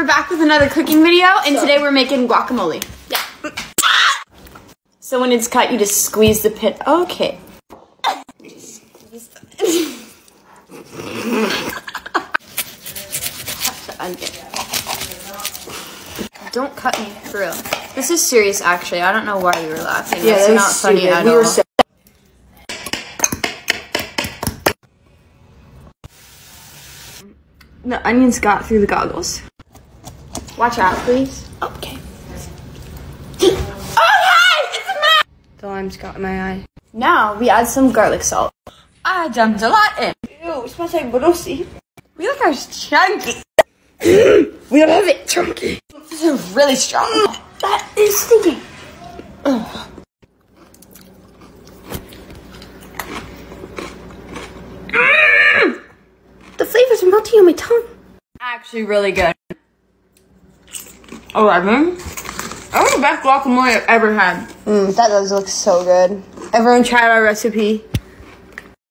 we're back with another cooking video, and today we're making guacamole. Yeah. So when it's cut, you just squeeze the pit. Okay. cut the onion. Don't cut me, for real. This is serious, actually. I don't know why you were laughing. Yeah, it's not funny stupid. at We all. were the onions got through the goggles. Watch out, please. Okay. Okay, it's a The lime's got in my eye. Now we add some garlic salt. I dumped a lot in. Ew, it smells like brosi. We look are chunky. We love it chunky. This is really strong. Mm, that is stinking. Mm. The flavors are melting on my tongue. Actually, really good. Eleven. That was the best guacamole I've ever had. Mm, that does look so good. Everyone try our recipe.